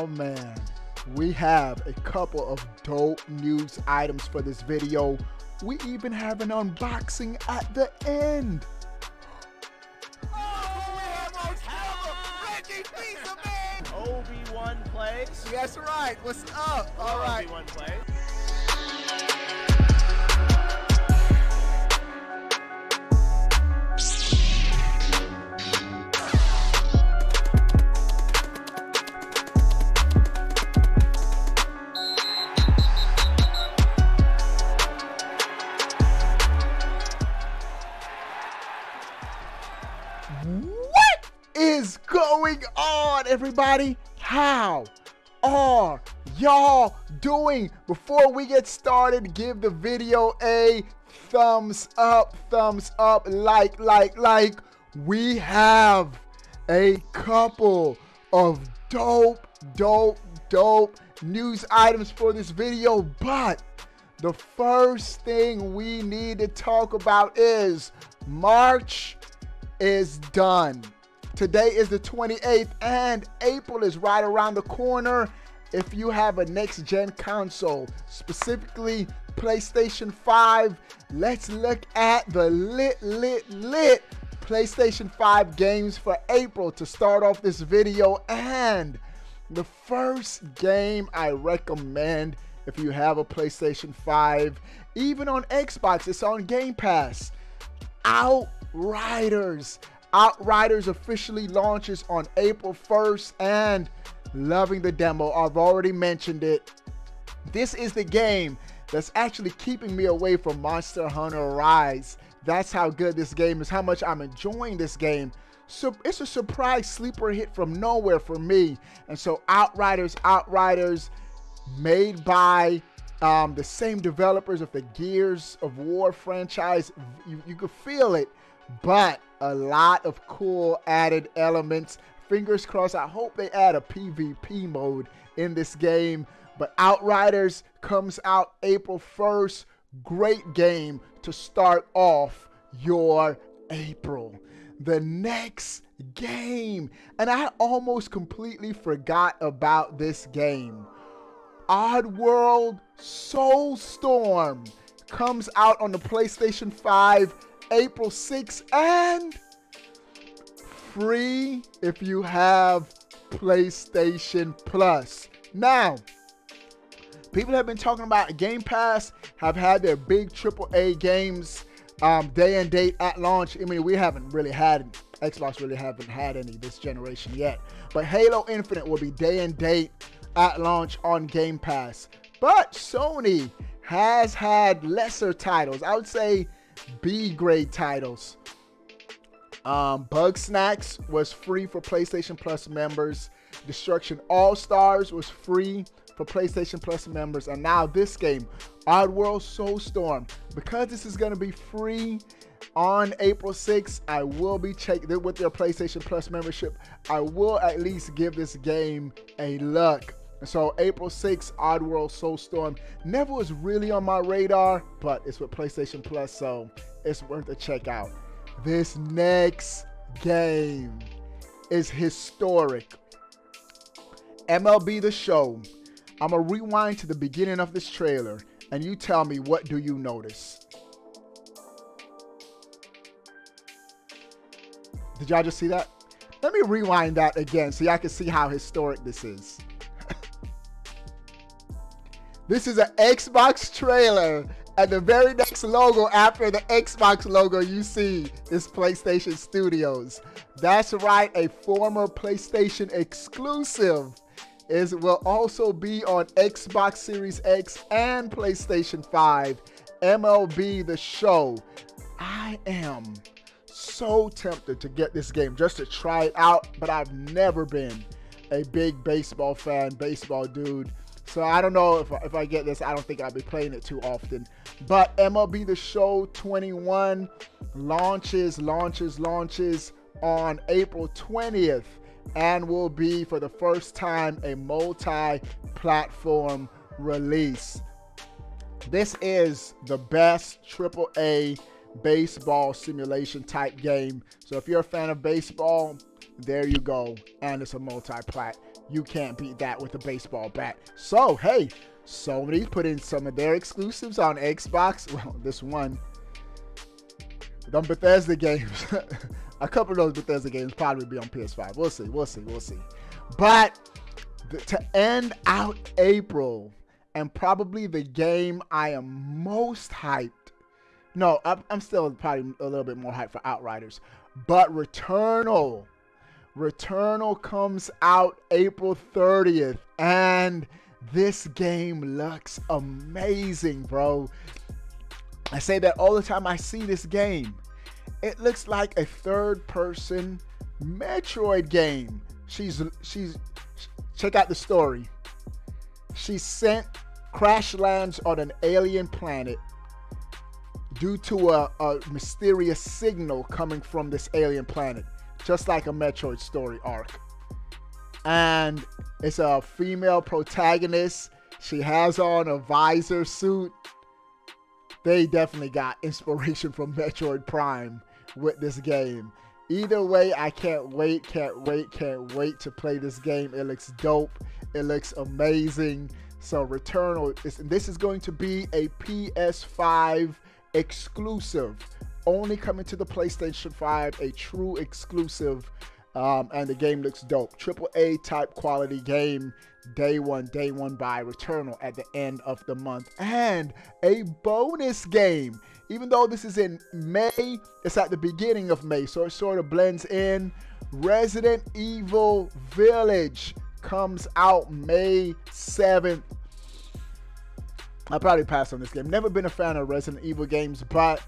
Oh, man, we have a couple of dope news items for this video. We even have an unboxing at the end. Oh, we have our Reggie Pizza Man! Obi-Wan plays. That's right. What's up? All right. Obi-Wan plays. On, everybody? How are y'all doing? Before we get started, give the video a thumbs up, thumbs up, like, like, like. We have a couple of dope, dope, dope news items for this video, but the first thing we need to talk about is March is done. Today is the 28th, and April is right around the corner. If you have a next gen console, specifically PlayStation 5, let's look at the lit, lit, lit PlayStation 5 games for April to start off this video. And the first game I recommend if you have a PlayStation 5, even on Xbox, it's on Game Pass. Outriders. Outriders officially launches on April 1st and loving the demo. I've already mentioned it. This is the game that's actually keeping me away from Monster Hunter Rise. That's how good this game is, how much I'm enjoying this game. So it's a surprise sleeper hit from nowhere for me. And so Outriders, Outriders, made by um, the same developers of the Gears of War franchise. You, you could feel it, but a lot of cool added elements. Fingers crossed. I hope they add a PvP mode in this game. But Outriders comes out April 1st. Great game to start off your April. The next game, and I almost completely forgot about this game. Oddworld Soulstorm comes out on the PlayStation 5 April 6th and free if you have PlayStation Plus. Now, people have been talking about Game Pass, have had their big AAA games um, day and date at launch. I mean, we haven't really had Xbox really haven't had any this generation yet, but Halo Infinite will be day and date at launch on Game Pass. But Sony has had lesser titles. I would say B grade titles. Um, Bugsnax was free for PlayStation Plus members. Destruction AllStars was free for PlayStation Plus members. And now this game, Oddworld Soulstorm, because this is going to be free on April 6th, I will be checking with their PlayStation Plus membership. I will at least give this game a look. So April 6th, Oddworld Soulstorm never was really on my radar, but it's with PlayStation Plus, so it's worth a check out. This next game is historic. MLB The Show. I'm gonna rewind to the beginning of this trailer, and you tell me what do you notice? Did y'all just see that? Let me rewind that again so y'all can see how historic this is. This is an Xbox trailer. And the very next logo after the Xbox logo you see is PlayStation Studios. That's right, a former PlayStation exclusive is will also be on Xbox Series X and PlayStation 5. MLB The Show. I am so tempted to get this game just to try it out, but I've never been a big baseball fan, baseball dude. So I don't know if, if I get this. I don't think I'll be playing it too often. But MLB The Show 21 launches, launches, launches on April 20th and will be for the first time a multi-platform release. This is the best AAA baseball simulation type game. So if you're a fan of baseball, there you go. And it's a multi-plat. You can't beat that with a baseball bat. So, hey, Sony put in some of their exclusives on Xbox. Well, this one. Them Bethesda games. a couple of those Bethesda games probably be on PS5. We'll see. We'll see. We'll see. But to end out April, and probably the game I am most hyped. No, I'm, I'm still probably a little bit more hyped for Outriders. But Returnal. Returnal comes out April 30th. And this game looks amazing, bro. I say that all the time I see this game. It looks like a third person Metroid game. She's she's check out the story. She sent crash lands on an alien planet due to a, a mysterious signal coming from this alien planet, just like a Metroid story arc. And it's a female protagonist. She has on a visor suit. They definitely got inspiration from Metroid Prime with this game. Either way, I can't wait, can't wait, can't wait to play this game. It looks dope. It looks amazing. So Returnal is this is going to be a PS5 exclusive, only coming to the PlayStation 5, a true exclusive. Um, and the game looks dope. Triple A type quality game. Day one, day one buy Returnal at the end of the month. And a bonus game. Even though this is in May, it's at the beginning of May, so it sort of blends in. Resident Evil Village comes out May 7th. I'll probably pass on this game. Never been a fan of Resident Evil games, but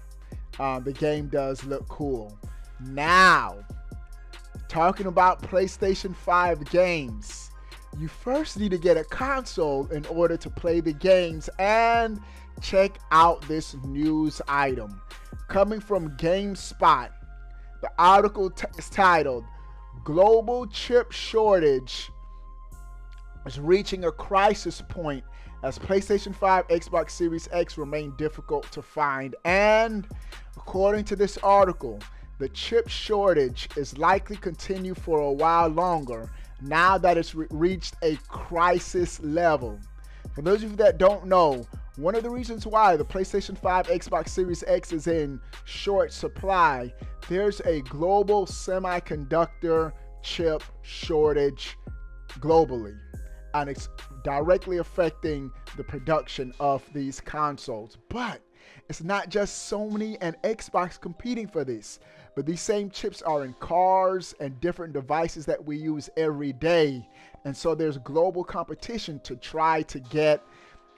uh, the game does look cool. Now, talking about PlayStation 5 games, you first need to get a console in order to play the games and check out this news item. Coming from GameSpot, the article is titled Global Chip Shortage is reaching a crisis point as PlayStation 5, Xbox Series X remain difficult to find. And according to this article, the chip shortage is likely continue for a while longer now that it's re- reached a crisis level. For those of you that don't know, one of the reasons why the PlayStation 5, Xbox Series X is in short supply, there's a global semiconductor chip shortage globally and it's directly affecting the production of these consoles. But it's not just Sony and Xbox competing for this, but these same chips are in cars and different devices that we use every day. And so there's global competition to try to get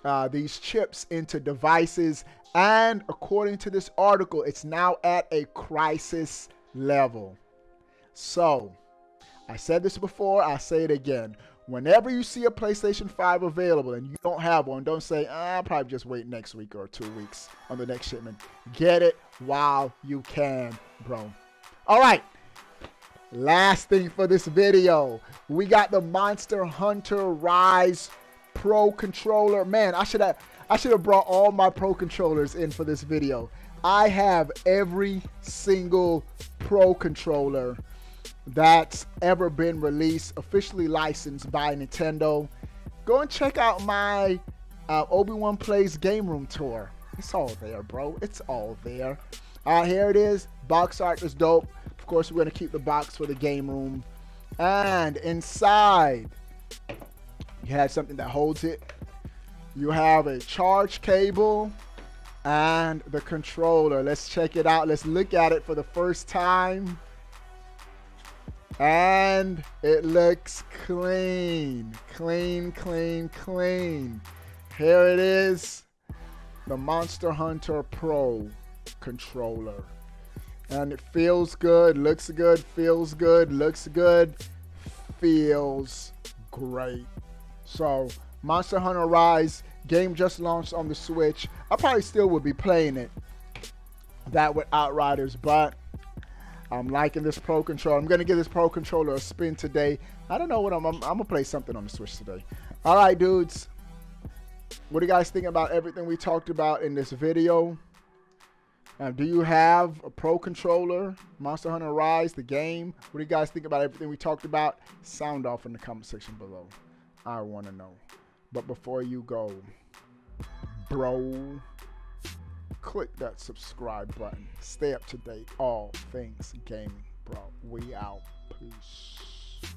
uh, these chips into devices. And according to this article, it's now at a crisis level. So, I said this before, I say it again. Whenever you see a PlayStation 5 available and you don't have one, don't say, ah, I'll probably just wait next week or two weeks on the next shipment. Get it while you can, bro. All right. Last thing for this video, we got the Monster Hunter Rise Pro controller. Man, I should have I should have brought all my Pro controllers in for this video. I have every single Pro controller that's ever been released, officially licensed by Nintendo. Go and check out my uh, Obi-Wan Plays Game Room Tour. It's all there, bro. It's all there. All right, here it is. Box art is dope. Of course, we're going to keep the box for the game room. And inside, you have something that holds it. You have a charge cable and the controller. Let's check it out. Let's look at it for the first time. And it looks clean. Clean, clean, clean. Here it is. The Monster Hunter Pro controller. And it feels good, looks good, feels good, looks good, feels great. So, Monster Hunter Rise game just launched on the Switch. I probably still would be playing it. That with Outriders, but I'm liking this Pro Controller. I'm going to give this Pro Controller a spin today. I don't know what I'm, I'm, I'm going to play something on the Switch today. All right, dudes. What do you guys think about everything we talked about in this video? Now, do you have a pro controller, Monster Hunter Rise, the game? What do you guys think about everything we talked about? Sound off in the comment section below. I want to know. But before you go, bro, click that subscribe button. Stay up to date. All things gaming, bro. We out. Peace.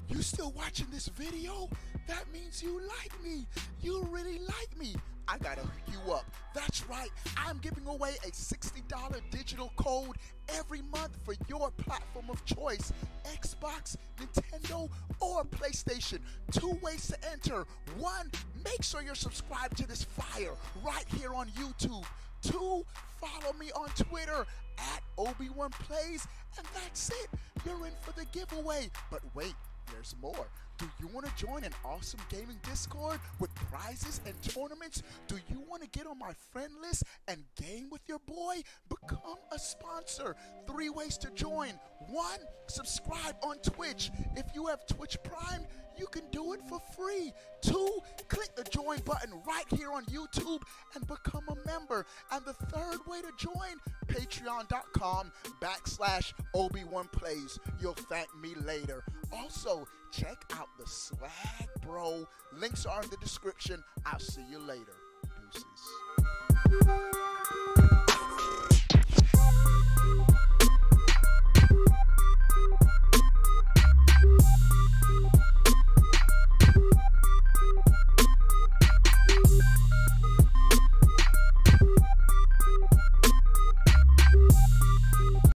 You still watching this video? That means you like me. You really like me. I gotta hook you up. That's right, I'm giving away a $60 digital code every month for your platform of choice Xbox, Nintendo, or PlayStation. Two ways to enter. One, make sure you're subscribed to this fire right here on YouTube. Two, follow me on Twitter at Obi-Wan Plays, and that's it. You're in for the giveaway. But wait, there's more. Do you want to join an awesome gaming Discord with prizes and tournaments? Do you want to get on my friend list and game with your boy? Become a sponsor. Three ways to join. One, subscribe on Twitch. If you have Twitch Prime, you can do it for free. Two, click the join button right here on YouTube and become a member. And the third way to join, patreon.com backslash Obi-Wan Plays. You'll thank me later. Also, check out the Swag Bro. Links are in the description. I'll see you later. Deuces.